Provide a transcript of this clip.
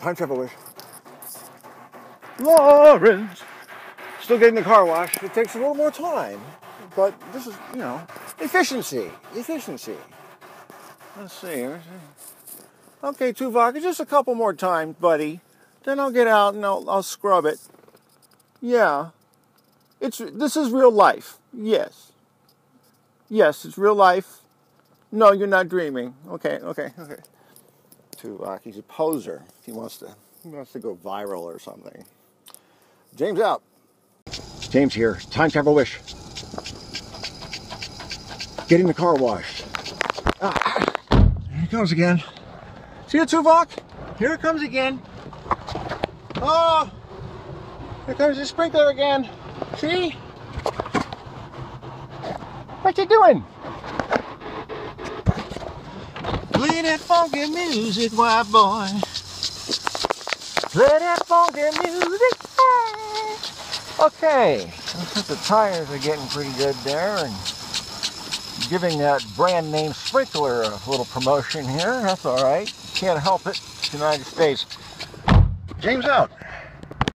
Time travel wish. Lawrence. Still getting the car washed. It takes a little more time, but this is, you know, efficiency. Efficiency. Let's see. Okay, Tuvok, just a couple more times, buddy. Then I'll get out and I'll, I'll scrub it. Yeah. It's this is real life. Yes. Yes, it's real life. No, you're not dreaming. Okay, okay, okay. Tuvok, he's a poser. He wants to he wants to go viral or something. James out. James here. Time travel wish. Getting the car washed. Ah, here it comes again. See it, Tuvok? Here it comes again. Oh, here comes the sprinkler again. See? What you doing? Play funky music, white boy. Play that funky music. Okay, the tires are getting pretty good there and giving that brand name sprinkler a little promotion here. That's all right. Can't help it. United States. James out.